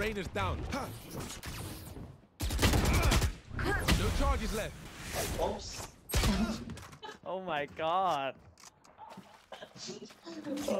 Rain is down. No charges left. Oops. Oh my god. Oh,